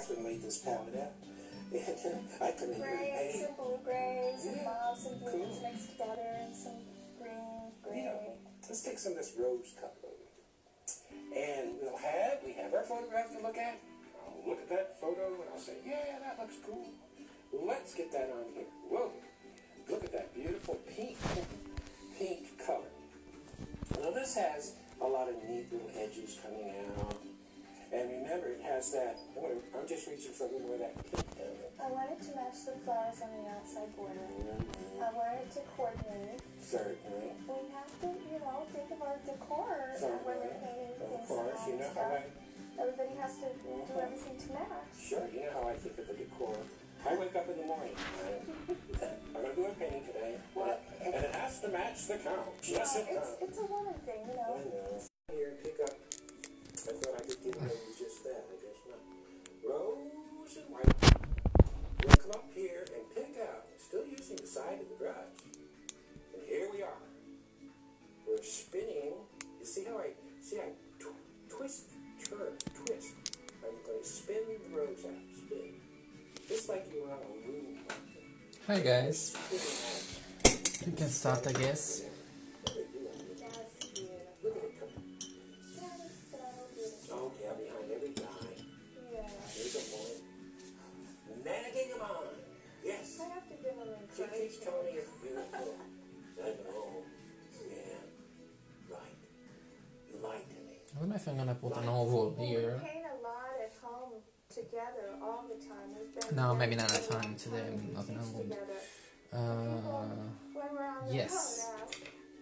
Catherine laid this palette out. I in here Gray and and some blue grays and Yeah, and blues cool. mixed together and some green, gray. Yeah. Let's take some of this rose color. And we'll have, we have our photograph to look at. I'll look at that photo and I'll say, yeah, that looks cool. Let's get that on here. Whoa. Look at that beautiful pink, pink color. Now this has a lot of neat little edges coming out. And remember, it has that, I'm, just reaching for a little more that pink down there. I wanted to match the flowers on the outside border. Mm-hmm. I wanted to coordinate. Certainly. We have to, you know, think of our decor when we're painting Of things course, and you know how. I, Everybody has to do mm-hmm. everything to match. sure, you know how I think of the decor. I wake up in the morning, I'm, I'm gonna do a painting today, and it has to match the couch. Yes, Well, it it's, does. it's a woman thing, you know. I know. know. Here, pick up. I thought I could away just that. I guess not. Rose and white. We'll come up here and pick out. Still using the side of the. And here we are. We're spinning. You see how I twist, turn, twist. I'm going to spin the rose out. Spin. Just like you were on a loom. Hi guys, you can start I guess. Together all the time. We've been No, together maybe not at for a time today, not oval. together. Uh, When we're on the yes.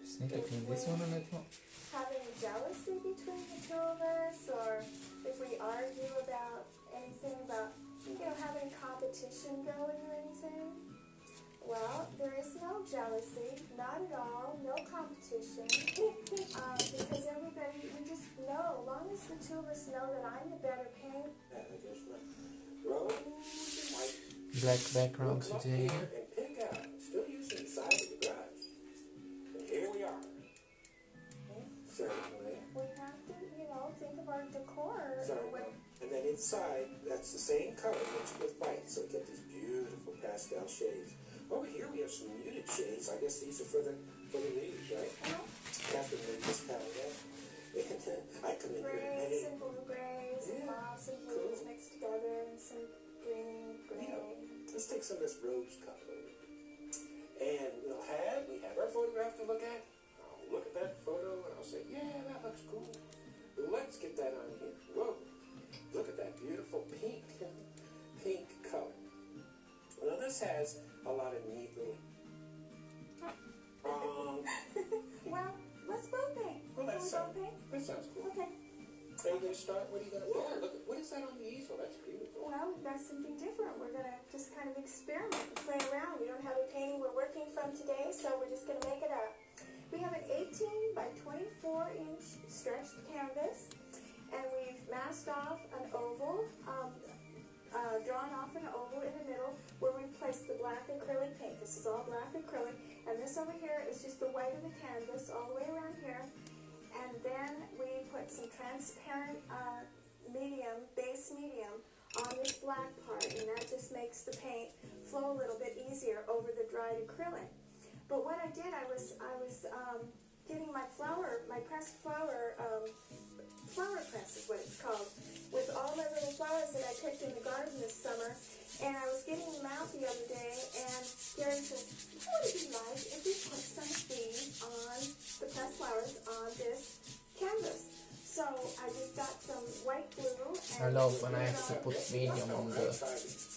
just need to clean this one a little. having jealousy between the two of us, or if we argue about anything about, you know, having competition going or anything. Well, there is no jealousy, not at all, no competition, um, because everybody, we just know, as long as the two of us know that I'm the better painter, That I guess not. Rose and white. Black background Look today. here and pick out. Still using the side of the brush. And here we are. Certainly. we have to, you know, think of our decor. Certainly. When, And then inside, that's the same color mixed with white, so we get these beautiful pastel shades. Over here we have some muted shades. I guess these are for the for the leaves, right? know, Catherine made this palette. And I come in here and and blue grays and Yeah, and blues cool. mixed together and some green, gray. Let's take some of this rose color. And we'll have, we have our photograph to look at. I'll look at that photo and I'll say, yeah, that looks cool. Let's get that on here. Whoa. Look at that beautiful pink, pink color. Now this has a lot of neat little. Um, Well, let's both paint. well, that sounds, that sounds cool. Okay. Are you gonna start? What are you gonna? Oh, look, at- what is that on the easel? That's beautiful. Well, got something different. We're gonna just kind of experiment and play around. We don't have a painting we're working from today, so we're just gonna make it up. We have an 18 by 24 inch stretched canvas, and we've masked off an oval, um, uh, drawn off an oval in the middle where we placed the black acrylic paint. This is all black acrylic, and this over here is just the white of the canvas all the way around here. And then we put some transparent uh, medium, base medium, on this black part, and that just makes the paint flow a little bit easier over the dried acrylic. But what I did, I was I was um, getting my flower, my pressed flower, um, flower press is what it's called, with all my little flowers that I picked in the garden this summer. And I was getting them out the other day, and Gary said, "What would it be like if we put some of these on the pressed flowers on this canvas?" So I just got some white glue. And I love when I have to uh, put medium on the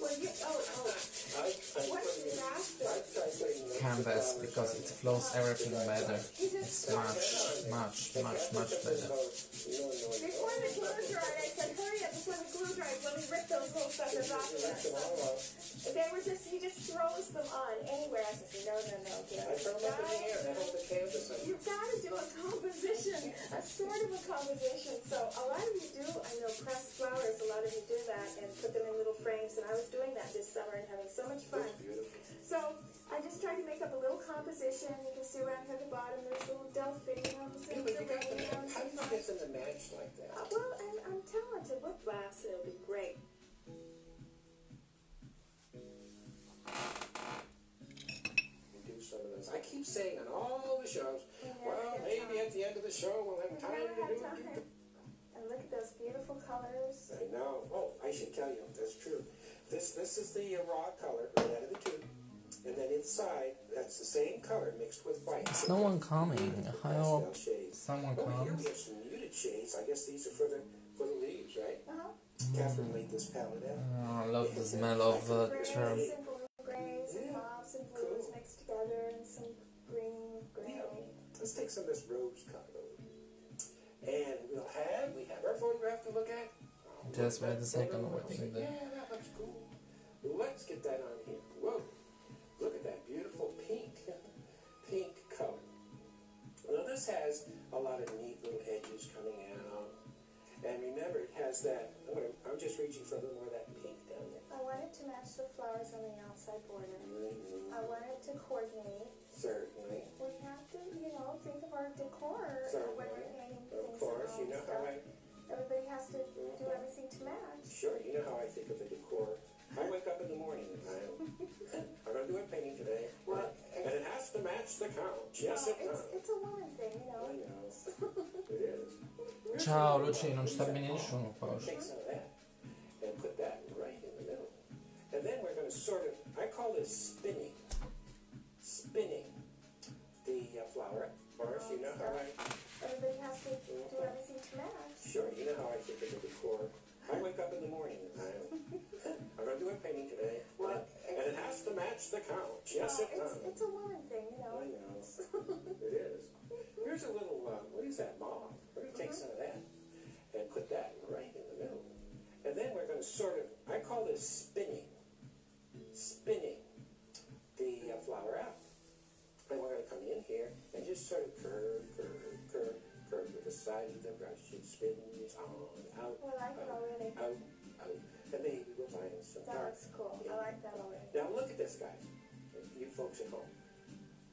Well, you, oh, oh, I, I what is that? I tried putting the canvas because it flows everything better. It's much, much, much, much better. Before the glue dried, I said, hurry up before the glue dries. Let me rip those little suckers off of us. They were just, he just throws them on anywhere. I said, no, no, no, Gary. I throw them up in the air and I hold the canvas up. You've got to do a composition, a sort of a composition. So a lot of you do, I know, press flowers. A lot of you do that and put them in little frames. And I was doing that this summer and having so much fun. So I just tried to make up a little composition. You can see around here at the bottom, there's little delphiniums and yeah, geraniums. How do you get them to match like that? Uh, well, and I'm talented What glass, it'll be great. do some of those. I keep saying on all the shows, well, maybe at the end of the show we'll have time to do it. And look at those beautiful colors. I know. Oh, I should tell you, that's true. This this is the uh, raw color right out of the tube. And then inside, that's the same color mixed with white. There's no one coming. Hi, hope someone comes. Oh, here we have some muted shades. I guess these are for the, for the leaves, right? Uh-huh. Catherine laid this palette out. Oh, I love the smell of uh, term. Take some of this rose color, and we'll have we have our photograph to look at. I'll Just wait a second, photo and I'll waiting say. Yeah, that looks cool. Let's get that on here. Whoa! Look at that beautiful pink, pink color. Now this has a lot of neat little edges coming out, and remember it has that. I'm just reaching for a little more of that wanted to match the flowers on the outside border. I mm-hmm. wanted to coordinate. Certainly. We have to, you know, think of our decor when we're Certainly. painting Of things course, you know all how. I Everybody has to do mm-hmm. everything to match. Sure, you know how I think of the decor. I wake up in the morning and I'm, I'm gonna do a painting today, Well, and it has to match the couch. Yes, Well, it does. it's a woman thing, you know. I know. It is. Ciao some- Luci, non ci sta bene nessuno qua oggi. Take some of that and put that And then we're gonna sort of, I call this spinning. Spinning the uh, flower. Boris, you know how I, Everybody has to do everything to match. sure, you know how I think of the decor. I wake up in the morning and I'm, I'm gonna do a painting today, and it, and it has to match the couch. Yes, Well, it does. it's a woman thing, you know. I know. It is. Here's a little, uh, what is that, mauve? We're gonna take some of that and put that right in the middle. And then we're gonna sort of, I call this just sort of curve, curve, curve, curve with the side of the brush. It spins on, out, I like it already. out, out. And maybe we'll find some That dark looks cool. I like that already. now look at this, guy, You folks at home.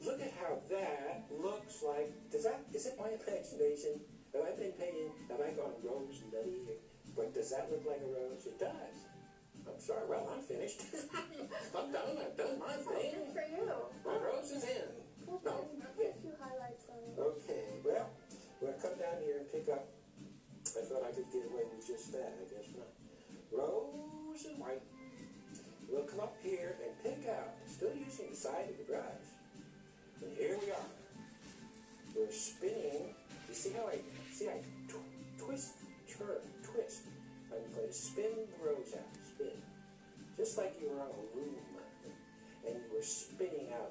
Look at how that looks like. Does that is it my imagination? Have I been painting? Have I gone rose nutty? But does that look like a rose? It does. I'm sorry. Well, I'm finished. I'm done. I've done my thing. good for you. My rose is in. Well. Okay. Well, gonna come down here and pick up. I thought I could get away with just that. I guess not. Rose and white. We'll come up here and pick out, still using the side of the brush. And here we are. We're spinning. You see how I see I tw- twist, turn, twist. I'm going to spin the rose out, spin, just like you were on a loom, and you were spinning out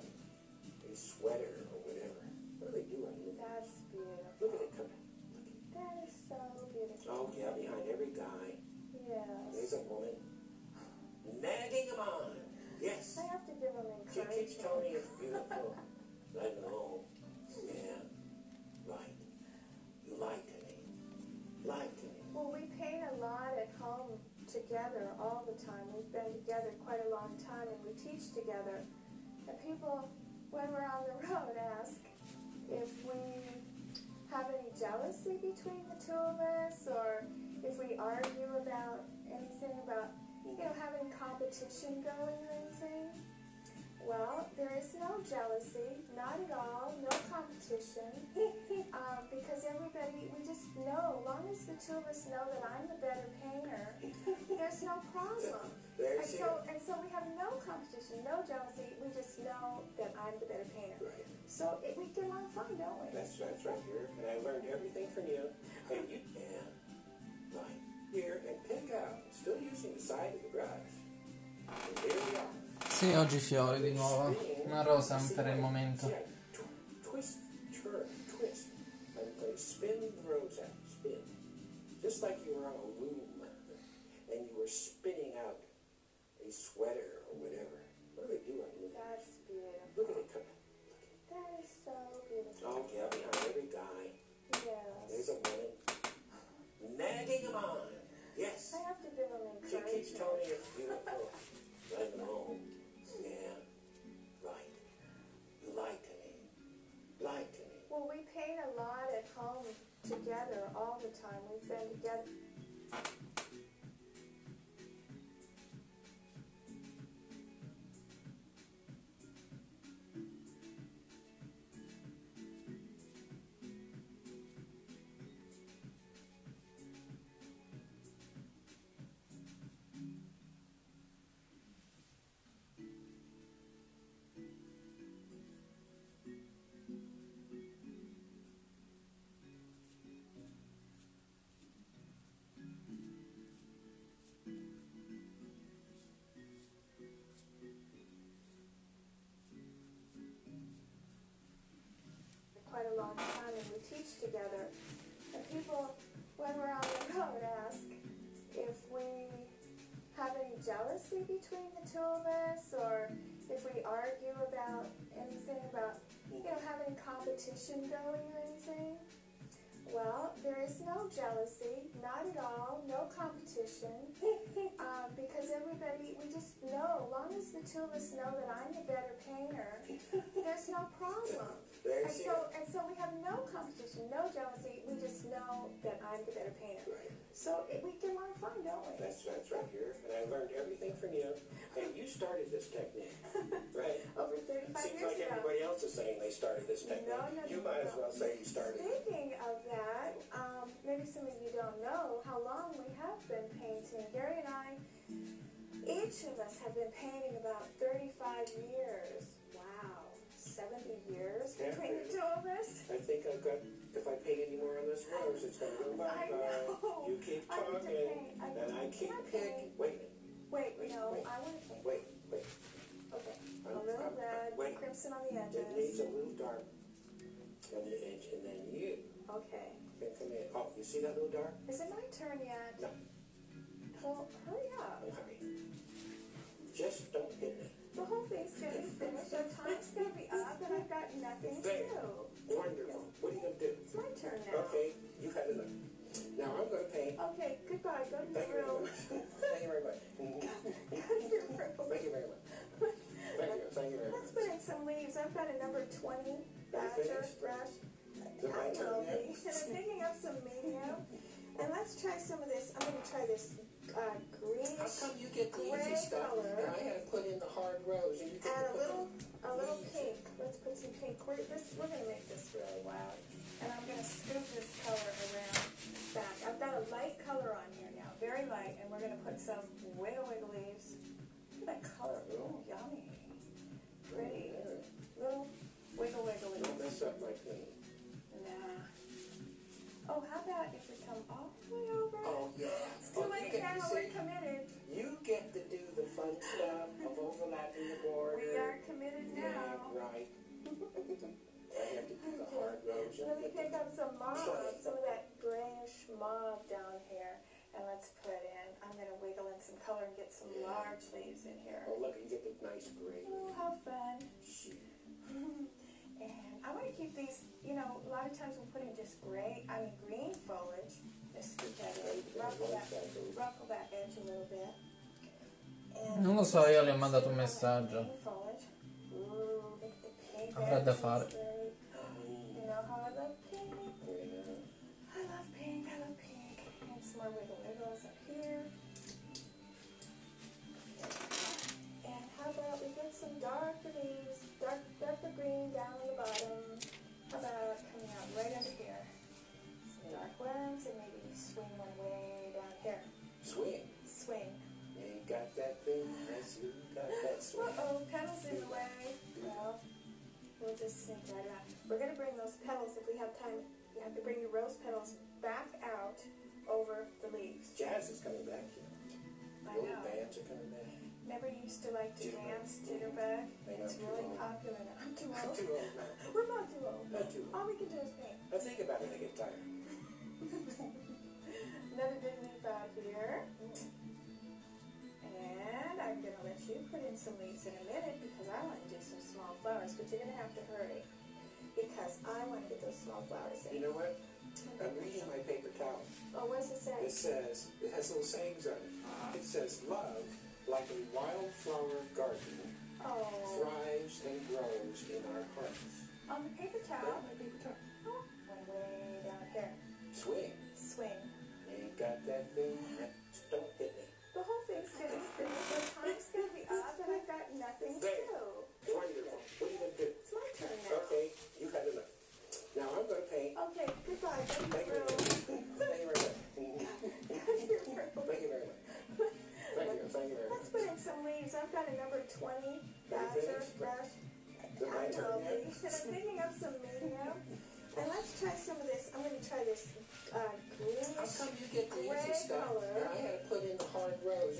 sweater or whatever. What are they doing? That's beautiful. Look at it at That is so beautiful. Oh yeah, behind every guy, Yes. there's a woman nagging him on. Yes. I have to give them She keeps telling me it's beautiful. I know. Yeah. Right. You lied to me. Lied to me. Well, we paint a lot at home together all the time. We've been together quite a long time and we teach together. And people, when we're on the road, ask if we have any jealousy between the two of us or if we argue about anything about, you know, having competition going or anything. Well, there is no jealousy, not at all, no competition, um, because everybody, we just know, as long as the two of us know that I'm the better painter, there's no problem. There And so, and so we have no competition, no jealousy, we just know that I'm the better painter. Right. So it, we get along fine, don't we? That's that's right here. And I learned everything from you. And you can right here and pick out, still using the side of the brush. And here we are. Sì, oggi fiori di nuovo. Una rosa See per how il I- momento. See, I tw- twist, turn, twist. I'm going to spin the rose out, spin. Just like you were on a loom and you were spinning out a sweater together. And people, when we're on the road, ask if we have any jealousy between the two of us, or if we argue about anything about, you know, having competition going or anything. Well, there is no jealousy, not at all, no competition, uh, because everybody, we just know, long as the two of us know that I'm the better painter, there's no problem. There And so, and so we have no competition, no jealousy, we just know that I'm the better painter. Right. So it, we get along fun, don't we? That's, that's right here. And I learned everything from you. And you started this technique, right? Over 35 Seems years like ago. everybody else is saying they started this technique. No, no, you no, might as well say you started. Speaking of that, um, maybe some of you don't know how long we have been painting. Gary and I, each of us have been painting about 35 years. Wow, 70 years Yeah. between the two of us. I think I've got, if I paint any more on this rose, it's going to go bye I. You keep I talking, paint. I and I keep picking. Wait. Wait, Wait, no, wait. I want to paint. Wait, wait. Okay, a little I'm- red, wait. crimson on the edges. It needs a little dark on the edge, and then you Okay. can come in. Oh, you see that little dark? Is it my turn yet? No. Well, hurry up. Hurry. Just don't hit me. The whole thing's gonna be finished. Our time's gonna be up, and I've got nothing to do. Wonderful. What are you to do? It's my turn now. Okay, you had enough. Now I'm going to paint. Okay, goodbye. Go to Thank your room. Thank you very much. Go to your room. Thank you very much. Thank you. Thank you very much. Let's put in some leaves. I've got a number 20 badger brush. Is it my I turn. And I'm picking up some medium. And let's try some of this. I'm going to try this uh, How come you get the Gray easy stuff color. and I had to put in the hard rose and you get and a put little, a little pink. Let's put some pink. We're, this, we're going to make this really wild. And I'm going to scoop this color around back. I've got a light color on here now, very light, and we're going to put some wiggle wiggle leaves. Look at that color. Ooh, yummy. Pretty. Little wiggle wiggle Don't leaves. mess up my clean. Nah. Oh, how about if we come all the way over? Oh yeah. It's too Oh, get, now. We're committed. you get to do the fun stuff of overlapping the border. We are committed Yeah, now. right. I have to do the hard Let me pick up some mauve, some of that grayish mauve down here, and let's put in. I'm gonna wiggle in some color and get some Yeah. large leaves in here. Oh look, you get the nice gray. Oh, how fun! And I want to keep these. You know, a lot of times we'll put in just gray. I mean green foliage. Non lo so, io le ho mandato un messaggio. Avrà da fare. We're gonna bring those petals, if we have time, you have to bring your rose petals back out over the leaves. Jazz is coming back here. I The old know. bands are coming back. Remember you used to like to Jitterbug. dance jitterbug? It's really old. popular now. I'm too I'm old. too old now. We're not too old. Not too old. All we can do is paint. I think about it, I get tired. Another big leaf out here. And I'm gonna let you put in some leaves in a minute because I want to do some small flowers, but you're gonna have to hurry because I want to get those small flowers You know what? I'm reading my paper towel. Oh, what does it say? It says, it has little sayings on it. Ah. It says, love, like a wildflower garden, Oh, thrives and grows in our hearts. on the paper Yeah, towel. my paper towel. Oh, way down here. Swing. Swing. You got that thing? Don't hit me. The whole thing's gonna be finished. The time's gonna be up, and I've got nothing to do. Wonderful. What are you going to do? It's my turn now. Okay, you had enough. Now I'm going to paint. Okay, goodbye. Go to Thank you very much. Thank you very much. Go to your room. Thank you very much. Thank you. Thank you very Let's put in some leaves. I've got a number 20 badger brush. Is it my I know, leaves. And I'm picking up some medium. And let's try some of this. I'm going to try this uh, How greenish come you get the easy stuff I had to put in the hard rose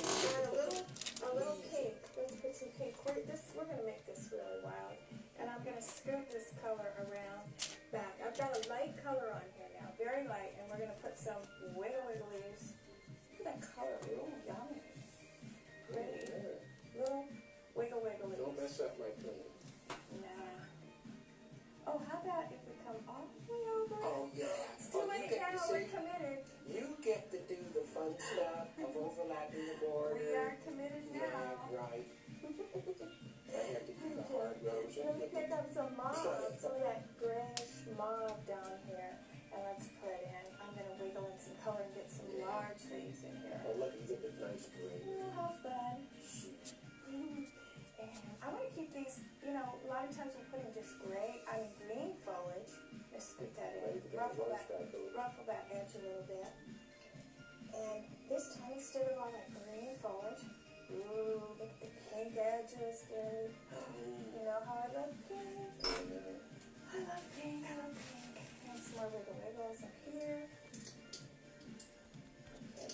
to scoop this color around back. I've got a light color on here now, very light, and we're gonna put some wiggle wiggle leaves. Look at that color. Ooh, yummy. Pretty. Yeah. Little wiggle wiggle Don't mess up my clean. Nah. Oh, how about if we come all the way over? Oh yeah. It's too Oh, you late get now. to We're committed. You get to do the fun stuff of overlapping the border. We are committed Yeah, now. right. To. Let me pick up some mauve, some of that grayish mauve down here, and let's put in. I'm gonna wiggle in some color and get some large leaves in here. Oh, look, you get the nice gray. Oh, how fun! And I want to keep these. You know, a lot of times we put in just gray, I mean green foliage. Let's scoot that in, ruffle that, ruffle that edge a little bit. And this time, instead of all that green foliage, ooh, look at more wiggle wiggles up here. Okay.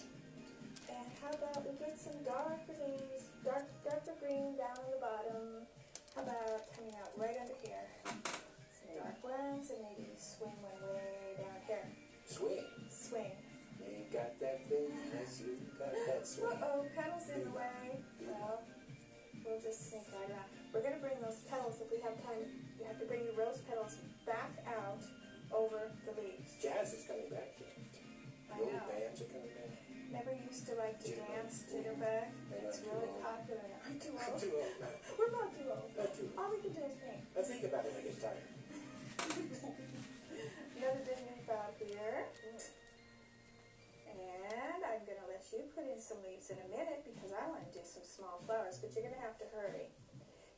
And how about we get some darker leaves, dark, darker green down on the bottom. How about coming out right under here? Some dark ones and maybe swing one way down here. Swing. Swing. You got that thing? Yes, you got that swing. Uh-oh, petals in the way. Well, we'll just sneak right around. We're gonna bring those petals, if we have time, you have to bring your rose petals back out over the leaves. Jazz is coming back here. I know. bands are coming back. Never used to like to dance jitterbug. It's really popular now. I'm too old. too old now. We're not too old. Not too old. All we can do is paint. I think about it when I get tired. Another big leaf out here. And I'm gonna let you put in some leaves in a minute because I wanna do some small flowers, but you're gonna have to hurry.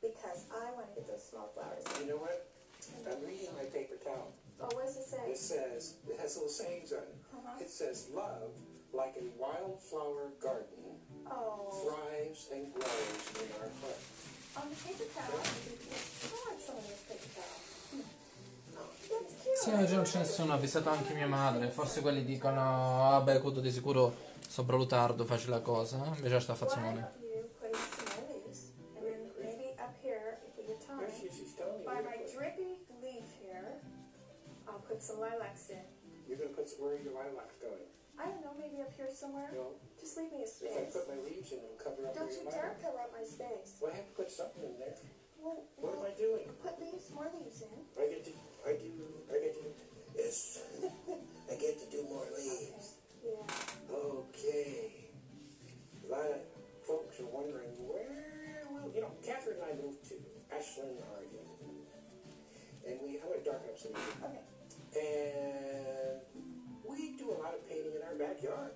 Because I wanna get those small flowers. You know what? I'm reading my paper towel. Oh, what does it say? It says, it has little sayings on it. Uh-huh. It says, love, like a wildflower garden, Oh, thrives and grows in our hearts. on the paper towel. I want some of this paper towel. No. That's cute. Sì, non c'è nessuno, ho avvisato anche mia madre. Forse quelli dicono, vabbè, Cudo di sicuro sopravvalutardo, faccio la cosa. Invece sta Why fazione. Put some lilacs in. You're gonna put, where are your lilacs going? I don't know, maybe up here somewhere. No. Just leave me a If I space. put my leaves in, it'll cover up Don't you dare lilacs. cover up my space. Well, I have to put something in there. Well, What am I doing? put leaves, more leaves in. I get to, I do, I get to, yes, I get to do more leaves. Yeah. Okay. A lot of folks are wondering where will, you know, Catherine and I moved to Ashland, Oregon. And we, I'm going to darken up some. Okay. And we do a lot of painting in our backyard.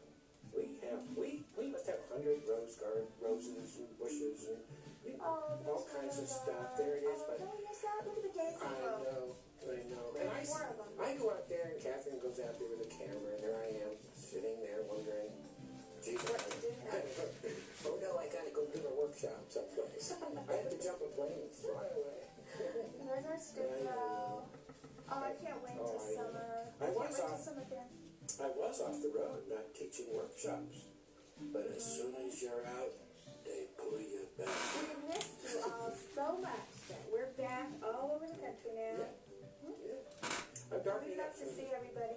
We have, we, we must have hundred rose garden, roses and bushes and you know, Oh, all kinds of stuff. the- There it is, Oh, but don't miss out. Look at the daisy I know, I know. And I, There's more of them. I go out there and Catherine goes out there with a camera and there I am sitting there wondering, geez, What I, to do oh no, I gotta go do a workshop someplace. I have to jump a plane and fly away. There's our studio. Oh, I can't wait Oh, till I summer. I can't was wait till off- summer again. I was off the road not teaching workshops, but as soon as you're out, they pull you back. We missed you all so much we're back all over the country now. Yeah. Hmm? I'm darkening We'd up love to see everybody.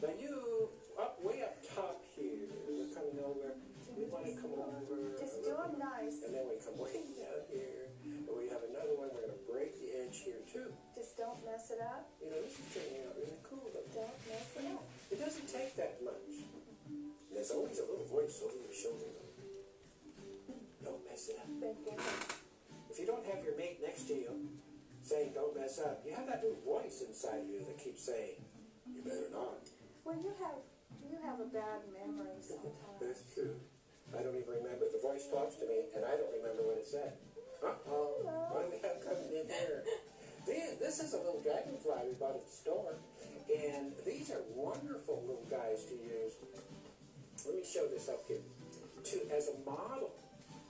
Now you, up way up top here, we're coming over. We want to come over. Just do them nice. And then we come way down here, edge here too. Just don't mess it up. You know, this is turning out really cool. Though. Don't mess it up. It doesn't take that much. There's always a little voice over your shoulder. Don't mess it up. If you don't have your mate next to you saying don't mess up, you have that little voice inside you that keeps saying, you better not. Well, you have you have a bad memory sometimes. That's true. I don't even remember. The voice talks to me and I don't remember what it said. What do we have coming in here? Man, this is a little dragonfly we bought at the store. And these are wonderful little guys to use. Let me show this up here. To As a model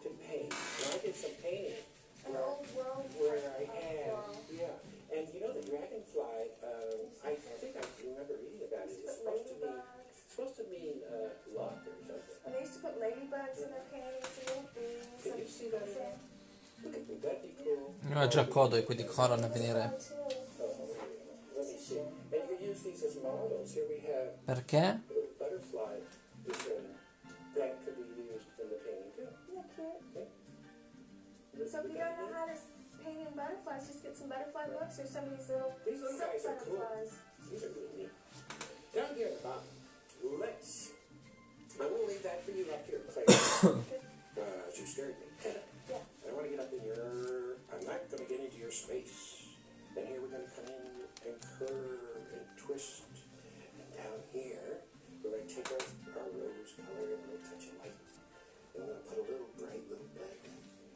to paint. I did some painting where, where I had, yeah. And you know the dragonfly, um, I think I remember reading about it. It's supposed to mean, supposed to mean uh, luck or something. And they used to put ladybugs in their paintings and little bees. Can you see that? Io già codo e quindi corrono a venire. Oh, Perché? So if you don't know how to paint in butterflies, just get some butterfly books or some of these little These little guys are cool. These are really neat. Down here at the bottom, let's. I'm gonna leave that for you up here, Clay. uh, you scared me. Up in your. I'm not going to get into your space. Then here we're going to come in and curve and twist. And down here, we're going to take our, our rose color and a little touch of light. And we're going to put a little bright little bud.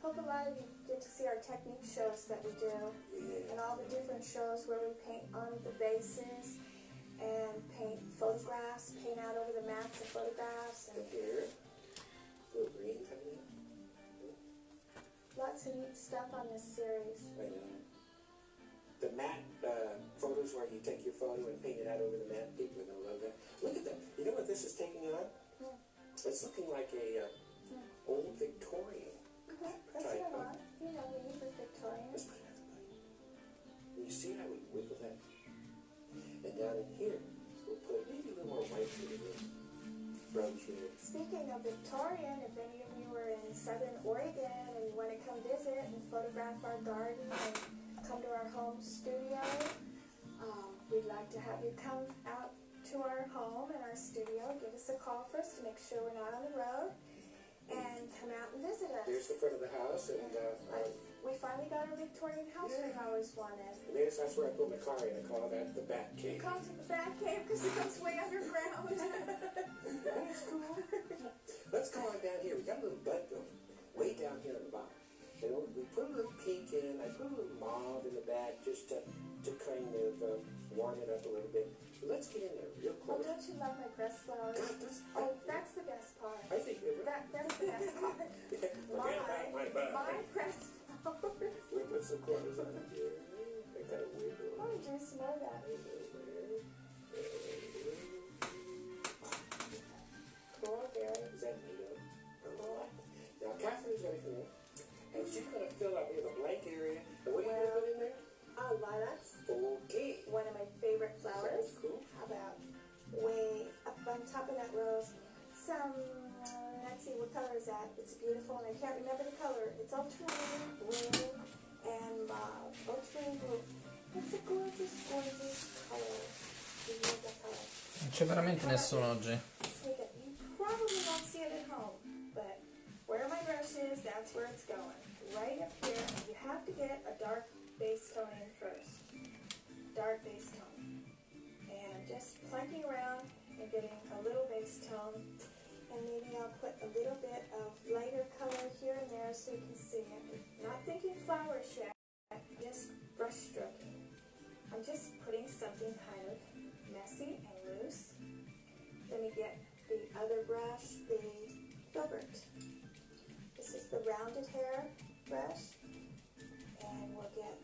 Hope a lot of you get to see our technique shows that we do Yeah. and all the different shows where we paint on the bases and paint photographs, paint out over the mats of photographs and And here, little green coming in. Lots of neat stuff on this series. I know. The matte uh, photos where you take your photo and paint it out over the mat, people are going to love that. Look at that. You know what this is taking on? Hmm. It's looking like a uh, old Victorian. Okay, that's what I want. You know, we the Victorian. Let's put it out the. You see how we wiggle that? And down in here, we'll put maybe a little more white for the red. Speaking of Victorian, if any of in Southern Oregon and you want to come visit and photograph our garden and come to our home studio, um, we'd like to have you come out to our home and our studio. Give us a call first to make sure we're not on the road and come out and visit us. Here's the front of the house, and uh, We finally got our Victorian house we always wanted. there's, that's where I put my car in. I call that the Bat Cave. It comes in the Bat cave because it goes way underground. That's cool. Let's go on down here. We got a little building way down here on the bottom. And we put a little pink in. I put a little mauve in the back just to, to kind of uh, warm it up a little bit. Let's get in there real quick. oh, don't you love my breast flowers? God, that's, Oh, that's the best part. I think it That, that's the best part. My. My flowers. We put some quarters on it here. They kind of wiggle. Oh, do smell that. Cool, very Is that neat? Cool. Now, Catherine's to come in, and she's going to fill up. Have a blank area. And what are you going to put in there? Oh, lilacs. Okay. One of my favorite flowers. Sounds cool. How about way up on top of that rose? Some, uh, let's see, what color is that? It's beautiful, and I can't remember the color. It's ultramarine blue and mauve. Ultramarine blue. It's a gorgeous, gorgeous color. You love that color. Non c'è veramente nessuno oggi. Sneak it. You probably won't see it at home, but where my brush is, that's where it's going. Right up here. You have to get a dark base tone in first. Dark base tone. And just around and getting a little base tone. A little bit of lighter color here and there so you can see it. Not thinking flowers yet, just brush stroking. I'm just putting something kind of messy and loose. Then we get the other brush, the filbert. This is the rounded hair brush. And we'll get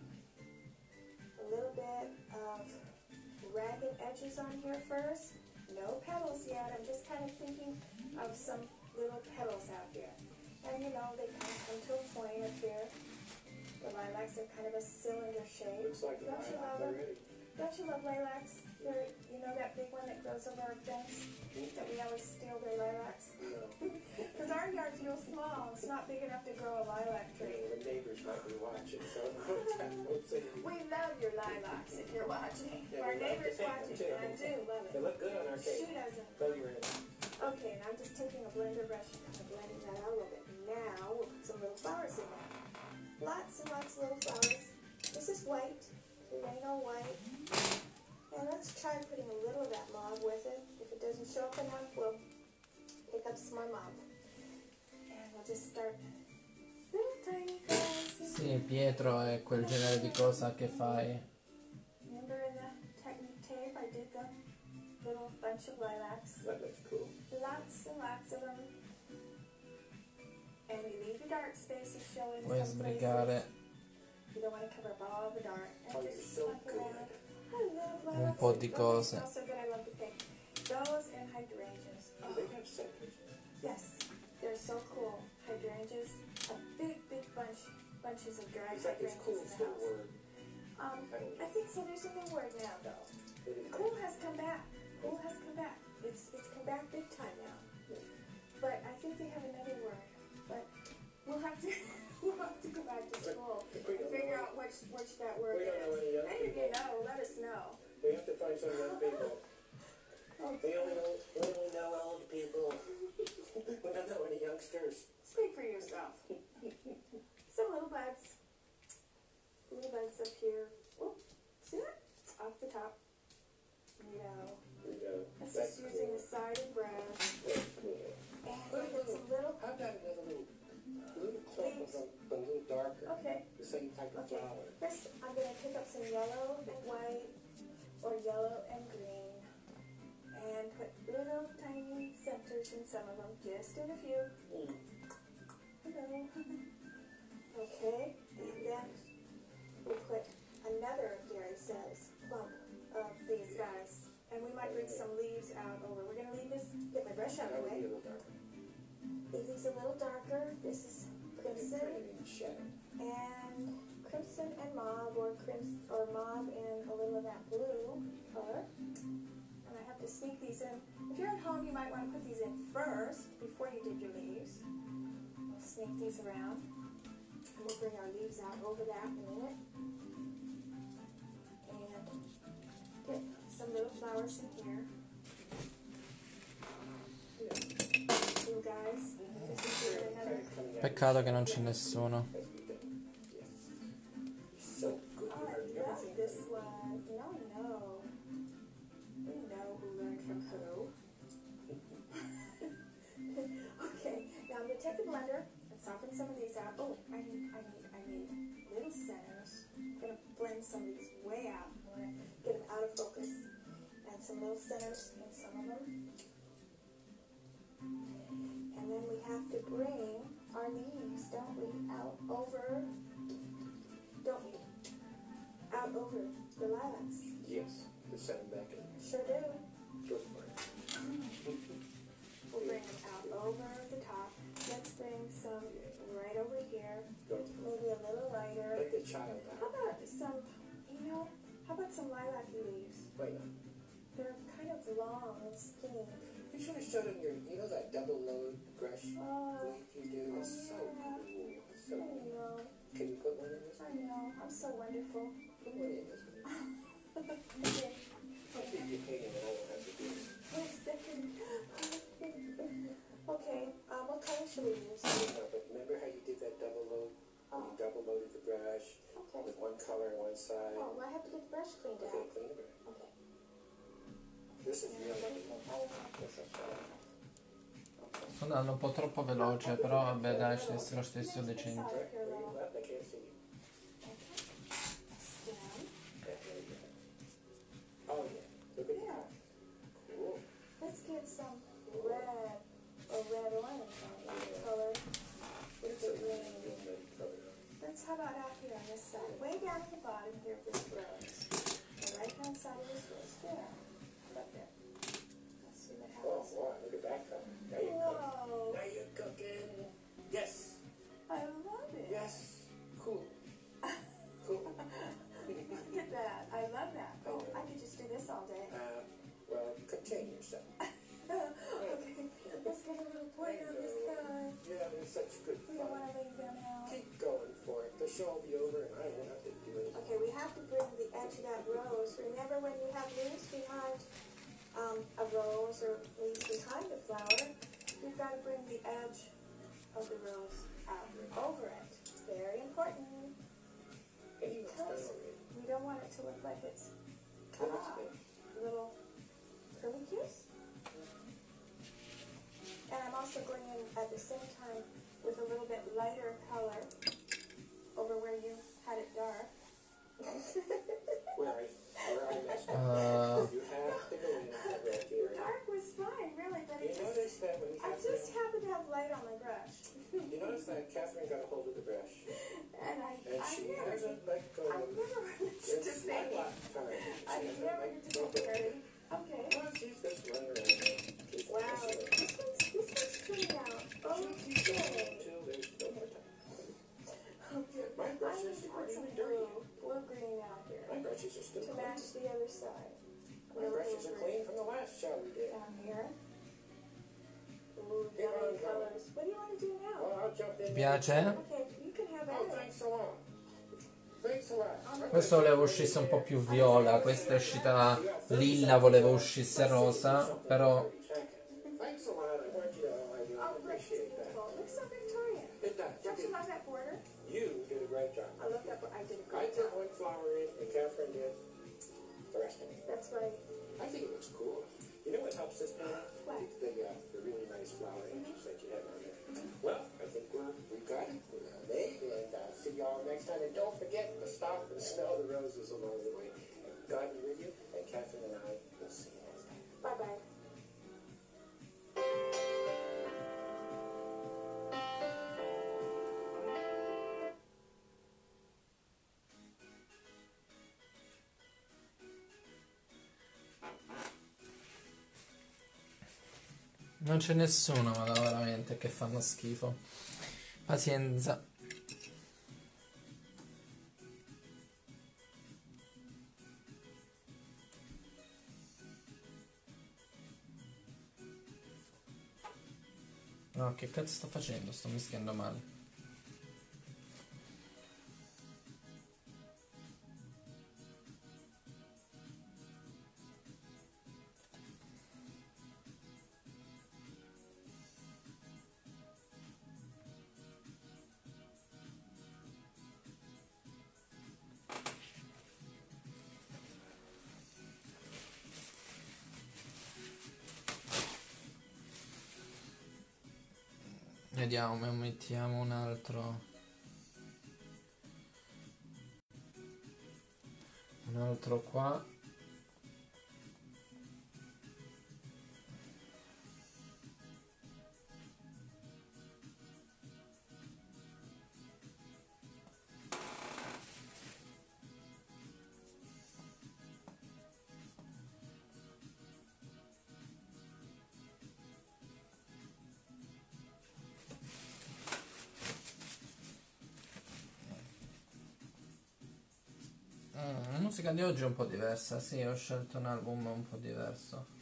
a little bit of ragged edges on here first. No petals yet. I'm just kind of thinking of some little petals out here. And you know, they kind of come to a point up here. The lilacs are kind of a cylinder shape. Looks like lilac already. Don't you love lilacs? They're, you know that big one that grows over our fence? That we always steal their lilacs? Because our yard's real small. It's not big enough to grow a lilac tree. The neighbors might be watching, so We love your lilacs if you're watching. Yeah, our we like to neighbor's watching, too. and I do love it. They look good on our She cake. doesn't. Your in. Okay, and I'm just taking a blender brush and kind of blending that out a little bit. Now we'll put some little flowers in there. Lots and lots of little flowers. This is white, Sereno white. And let's try putting a little of that mauve with it. If it doesn't show up enough, we'll pick up some more mauve. And we'll just start little tiny guys. Sì, Pietro è quel genere di cosa che fai. Remember in the technique tape I did the little bunch of lilacs. That looks cool. Lots and lots of them. And you leave your dark spaces showing Vuoi some sbrigare places. You don't want to cover up all the dark. And Oh, just so plunk good. around. I love Un lilacs. po' di cose. smell so good, I love to pick. Those and hydrangeas. Do Oh, they have centers? yes, they're so cool. Hydrangeas, a big, big bunch, bunches of dried Is that this hydrangeas cool in the house. word? Um, I think so. There's a new word now, though. Cool has come back. Cool has come back. It's it's come back big time now. But I think they have another word. But we'll have to we'll have to go back to school and figure out which which that word We don't know any is. young Maybe people. you know. Let us know. We have to find some young people. Oh, We only know, we only know old people. we don't know any youngsters. Speak for yourself. Some little buds. Little buds up here. Oop, see that? Off the top. You know. Or yellow and green, and put little tiny centers in some of them, just in a few. Mm. Hello. okay, and then we'll put another, Gary says, clump of these guys, and we might bring some leaves out over. We're gonna leave this. Get my brush out of the way. a little darker. Leave these a little darker. This is crimson and crimson and mauve or crimson or mauve and a little of that blue color. And I have to sneak these in. If you're at home, you might want to put these in first before you did your leaves. We'll sneak these around. And we'll bring our leaves out over that in a minute. And get some little flowers in here. Little guys. This is here another. Peccato che non c'è nessuno. Soften some of these out. Oh, I need, I need, I need little centers. I'm gonna blend some of these way out. I'm gonna get them out of focus. Add some little centers in some of them. And then we have to bring our leaves, don't we, out over, don't we? Out over the lilacs. Yes. The send back in. Sure do. Go for it. We'll bring them out over the top. Let's bring some right over here. Go for it. Maybe a little lighter. Let the child How about some, you know, how about some lilac leaves? Wait They're kind of long and skinny. You should have showed him your, you know that double load brush Oh, leaf you do? It's so cool. So I cool. know. Can you put one in this? I know. I'm so wonderful. Put one in this. okay. I'll you painting and I won't have to do it. Wait a second. okay. Um, what color should we use? No, but remember how you did that double load? Oh, You double loaded the brush okay. with one color on one side. Oh, well, I have to get the brush cleaned Okay, out. clean the brush. Okay. This is really. Okay. Sto andando un po' troppo veloce, però vabbè dai, ci lo stesso decente. It. How about out here on this side, way down at the bottom here of this rose, the right hand side of this rose. There, up there. Let's see what Oh, happens. wow, look at that color. Now you're cooking. Now you're cooking. Yes. I love it. Yes. Cool. Cool. Look at that. I love that. Oh, I could just do this all day. Uh, well, contain yourself. okay, let's get a little point on this guy. Yeah, it's such good We don't want to lay them out. Keep show will be over and I won't have to do it. Okay, we have to bring the edge of that rose. Remember when you have leaves behind um, a rose or leaves behind a flower, you've got to bring the edge of the rose out over it. Very important. Because we don't want it to look like it's cut off. Little curlicues. And I'm also going in at the same time with a little bit lighter color over where you had it dark. Where I, where I messed up. Uh, You have to go in and have that here. Dark was fine, really, but You it just, notice that when I just happened to have light on my brush. you notice that Catherine got a hold of the brush And I, and I lot. Questo volevo uscisse un po' più viola, questa è uscita lilla, volevo uscisse rosa, però and smell the roses along the way. God be with you, and Catherine and I will see you next time. Bye bye. non c'è nessuno, ma veramente che fanno schifo. Pazienza. Che cazzo sto facendo? Sto mischiando male. Vediamo, mettiamo un altro. Un altro qua. La musica di oggi è un po' diversa, sì, ho scelto un album un po' diverso.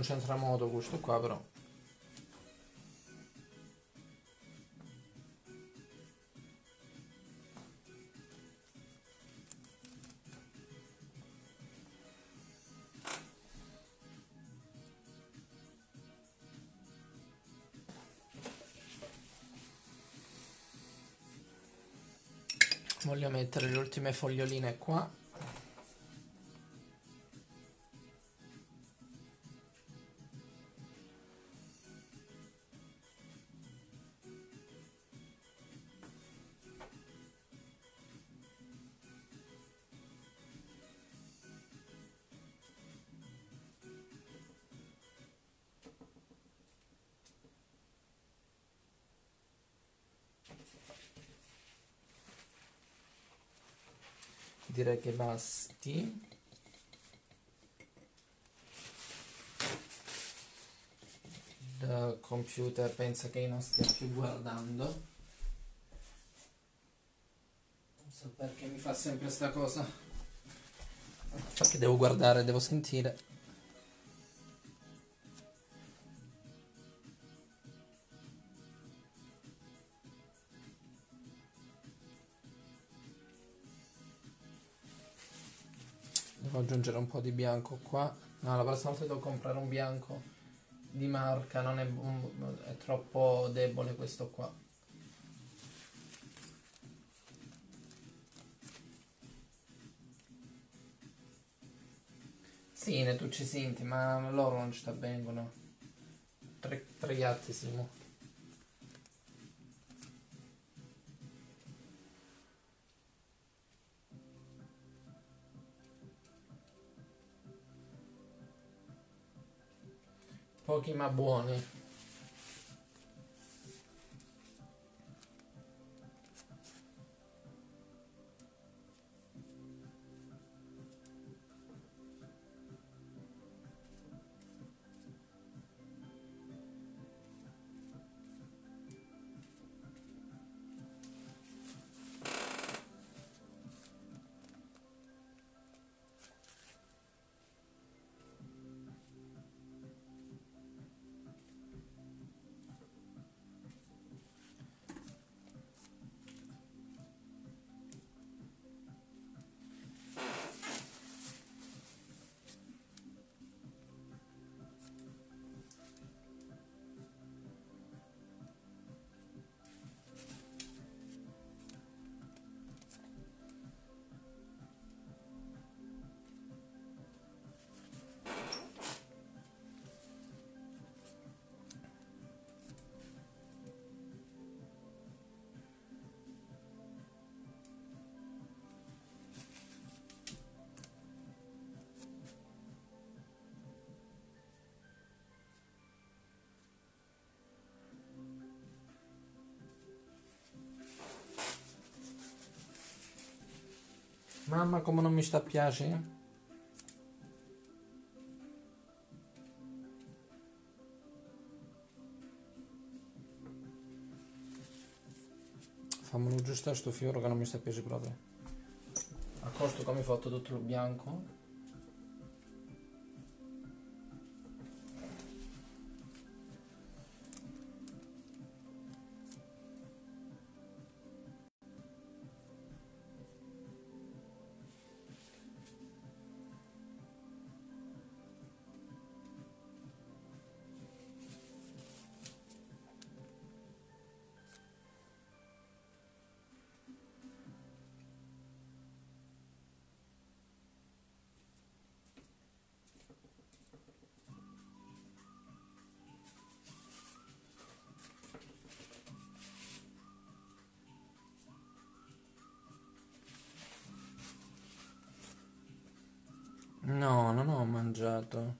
Non c'entra molto questo qua però. Voglio mettere le ultime foglioline qua. Direi che basti. Il computer pensa che non stia più guardando. Non so perché mi fa sempre sta cosa. Perché devo guardare, devo sentire. Aggiungere un po' di bianco qua. No, la prossima volta devo comprare un bianco di marca, non è, un- è troppo debole questo qua. Sì, ne tu ci senti, ma loro non ci vengono. Tre, tre gatti siamo. Pochi ma buoni. Mamma come non mi sta piace? Fammelo giusto a sto fiore che non mi sta piace proprio. A costo come fatto tutto il bianco. Mangiato.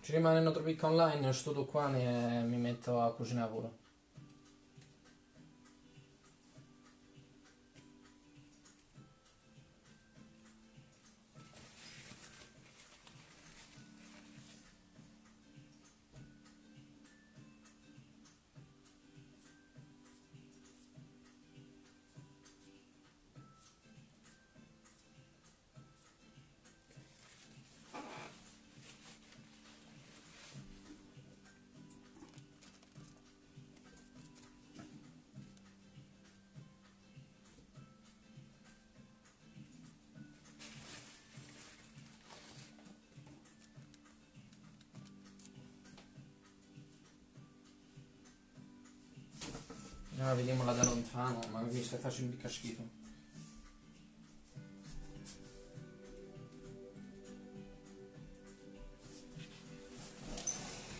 Ci rimane una picca online, sto qua e mi metto a cucinare pure. Ah, vediamola da lontano, ma mi stai facendo mica schifo.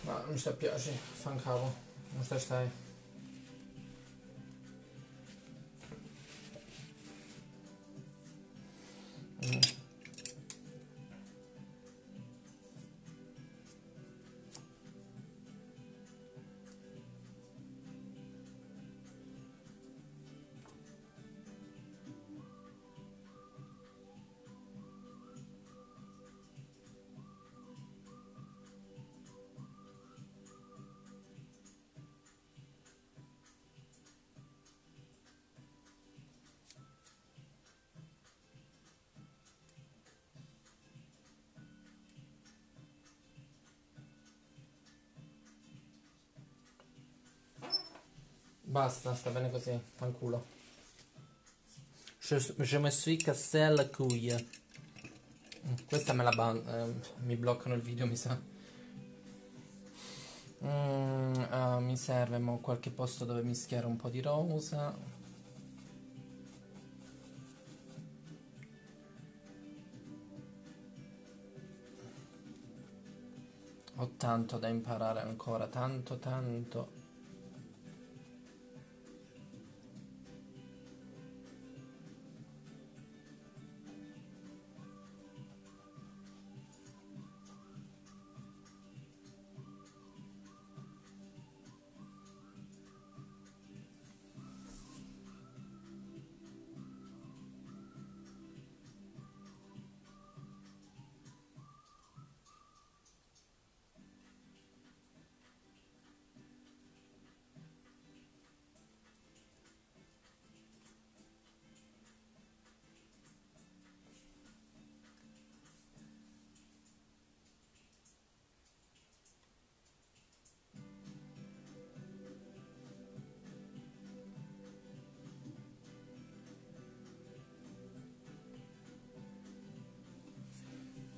Ma mi sta piace, fa un cavo, non stai stai. Basta, sta bene così, fanculo. Ci ho messo i castello a cuia. Mm, questa me la ban... Eh, mi bloccano il video, mi sa. Mm, uh, mi serve mo, qualche posto dove mischiare un po' di rosa. Ho tanto da imparare ancora, tanto tanto.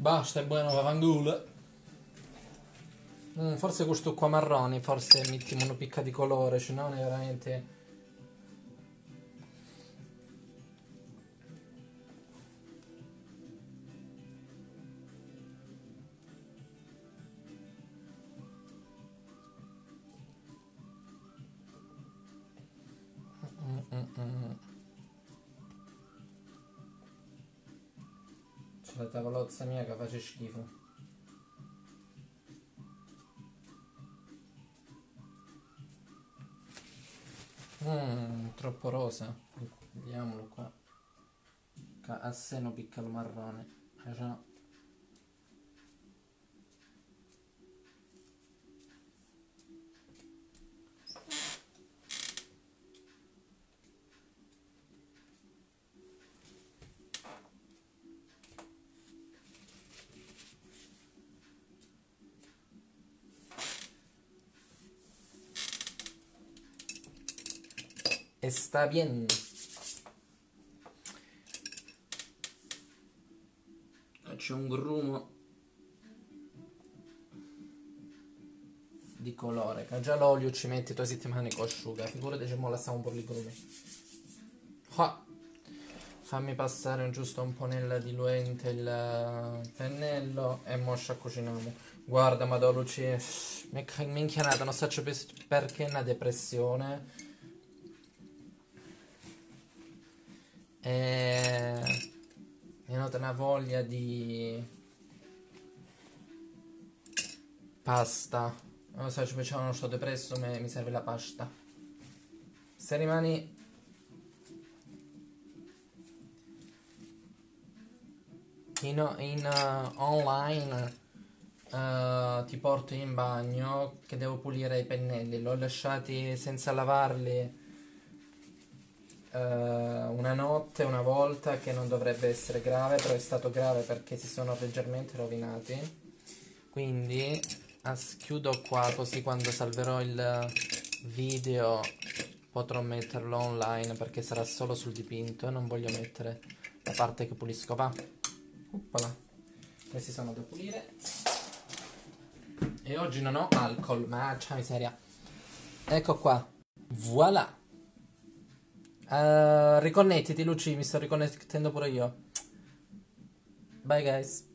Basta, è buono, vaffanculo. Mm, forse questo qua marrone, forse mettiamo una picca di colore, cioè non è veramente... Tavolozza mia che face schifo. Mmm, troppo rosa. Vediamolo qua. a seno piccolo marrone. Eh, già. Está bien. C'è un grumo di colore. Che già l'olio ci metti due settimane che asciuga. Figurati se mo lasciamo un po' di grumi. Ah. Fammi passare giusto un po' nel diluente il pennello e mo ci cuciniamo. Guarda, madò Luci, mi è inchianata, non so perché una depressione. E mi è nota una voglia di pasta. Non so, ci facciamo uno sto depresso, mi, mi serve la pasta. Se rimani in, in uh, online uh, ti porto in bagno che devo pulire i pennelli. L'ho lasciati senza lavarli uh, una notte, una volta, che non dovrebbe essere grave, però è stato grave perché si sono leggermente rovinati. Quindi as- chiudo qua così quando salverò il video potrò metterlo online perché sarà solo sul dipinto e non voglio mettere la parte che pulisco. Va. Oppala. Questi sono da pulire. E oggi non ho alcol, ma c'è miseria. Ecco qua. Voilà. Uh, riconnettiti Luci, mi sto riconnettendo pure io. Bye guys.